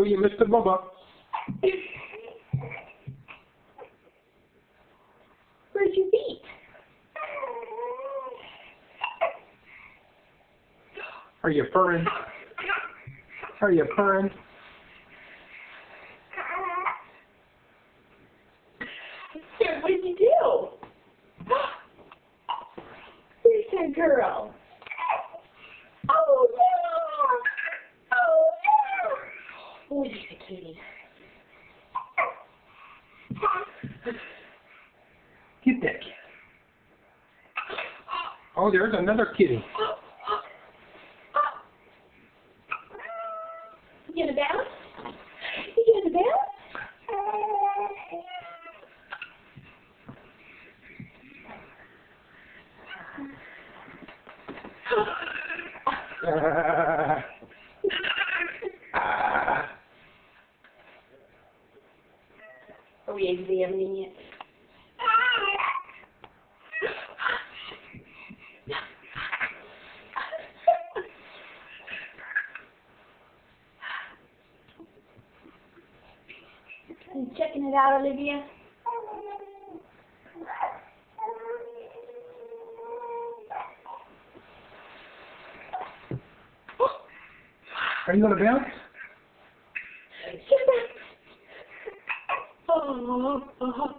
Oh, you missed the Bubba. Where's your feet? Are you purring? Are you purring? What did you do? Where's that girl? Oh no! Oh no! Oh, kitty. Get that kid. Oh, there's another kitty. You gonna bounce? You gonna bounce? Ah. Are we examining it? You checking it out, Olivia? Are you gonna bounce? Allah.